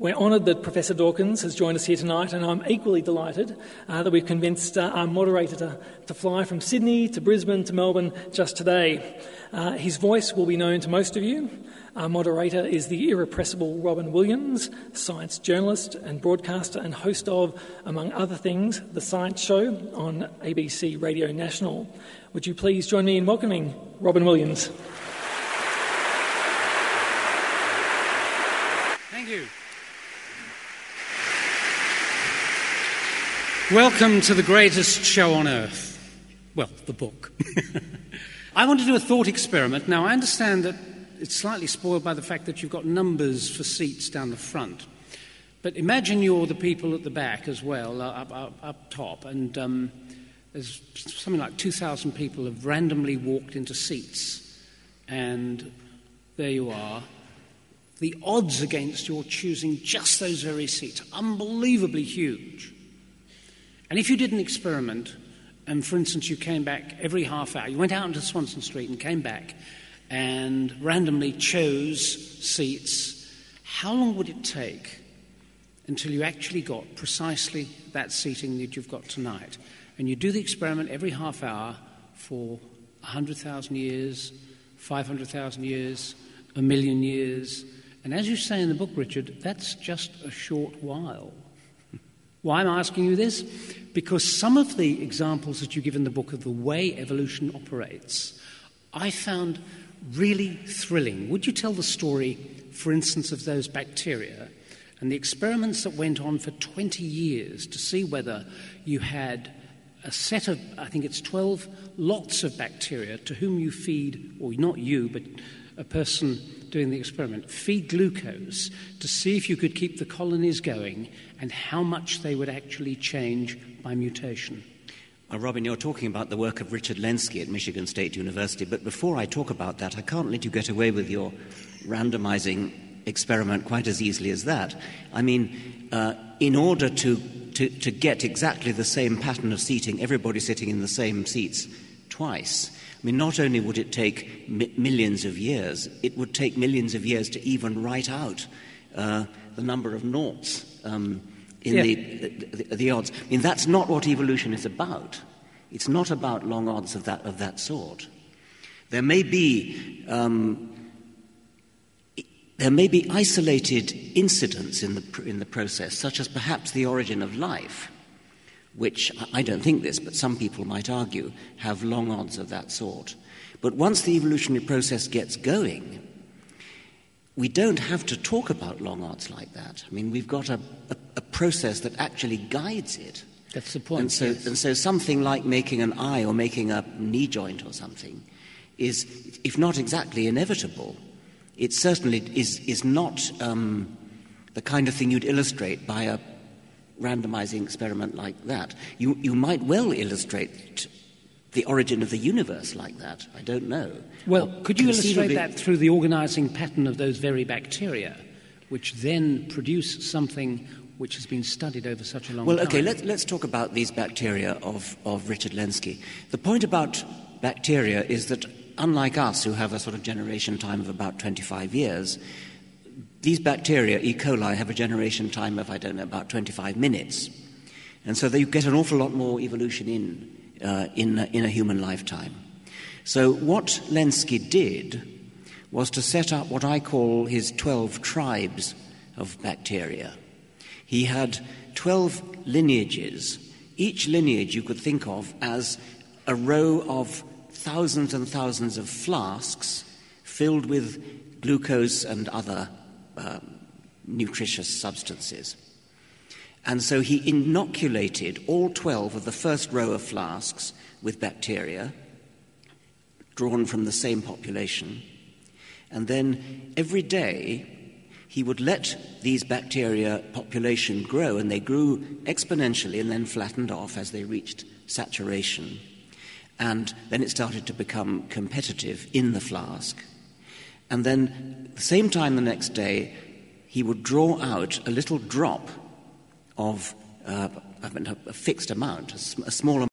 We're honoured that Professor Dawkins has joined us here tonight, and I'm equally delighted uh, that we've convinced uh, our moderator to, to, fly from Sydney to Brisbane to Melbourne just today. Uh, his voice will be known to most of you. Our moderator is the irrepressible Robyn Williams, science journalist and broadcaster, and host of, among other things, The Science Show on ABC Radio National. Would you please join me in welcoming Robyn Williams? Welcome to the greatest show on earth. Well, the book. I want to do a thought experiment. Now, I understand that it's slightly spoiled by the fact that you've got numbers for seats down the front. But imagine you're the people at the back as well, uh, up, up, up top, and um, there's something like 2,000 people have randomly walked into seats, and there you are. The odds against your choosing just those very seats, unbelievably huge. And if you did an experiment, and for instance, you came back every half hour, you went out into Swanston Street and came back and randomly chose seats, how long would it take until you actually got precisely that seating that you've got tonight? And you do the experiment every half hour for 100,000 years, 500,000 years, a million years. And as you say in the book, Richard, that's just a short while. Why am I asking you this? Because some of the examples that you give in the book of the way evolution operates, I found really thrilling. Would you tell the story, for instance, of those bacteria and the experiments that went on for 20 years to see whether you had a set of, I think it's 12 lots of bacteria to whom you feed, or not you, but a person doing the experiment, feed glucose to see if you could keep the colonies going and how much they would actually change by mutation. Uh, Robyn, you're talking about the work of Richard Lenski at Michigan State University, but before I talk about that, I can't let you get away with your randomizing experiment quite as easily as that. I mean, uh, in order to, to, to get exactly the same pattern of seating, everybody sitting in the same seats twice, I mean, not only would it take mi- millions of years, it would take millions of years to even write out uh, the number of noughts um, in yeah. the, the, the, odds. I mean, that's not what evolution is about. It's not about long odds of that, of that sort. There may be. Um, there may be isolated incidents in the, in the process, such as perhaps the origin of life, which I don't think this, but some people might argue have long odds of that sort. But once the evolutionary process gets going, we don't have to talk about long odds like that. I mean, we've got a, a, a process that actually guides it. That's the point. And so, yes. and so something like making an eye or making a knee joint or something is, if not exactly inevitable, it certainly is, is not um, the kind of thing you'd illustrate by a randomizing experiment like that. You, you might well illustrate the origin of the universe like that. I don't know. Well, could you illustrate that through the organizing pattern of those very bacteria, which then produce something which has been studied over such a long well, time? Well, okay, let's, let's talk about these bacteria of, of Richard Lenski. The point about bacteria is that, unlike us, who have a sort of generation time of about 25 years, these bacteria, E. coli, have a generation time of, I don't know, about 25 minutes. And so you get an awful lot more evolution in, uh, in, in a human lifetime. So what Lenski did was to set up what I call his 12 tribes of bacteria. He had 12 lineages. Each lineage you could think of as a row of thousands and thousands of flasks filled with glucose and other um, nutritious substances. And so he inoculated all 12 of the first row of flasks with bacteria drawn from the same population. And then every day he would let these bacteria population grow, and they grew exponentially and then flattened off as they reached saturation. And then it started to become competitive in the flask. And then, the same time the next day, he would draw out a little drop of uh, a fixed amount, a, small amount.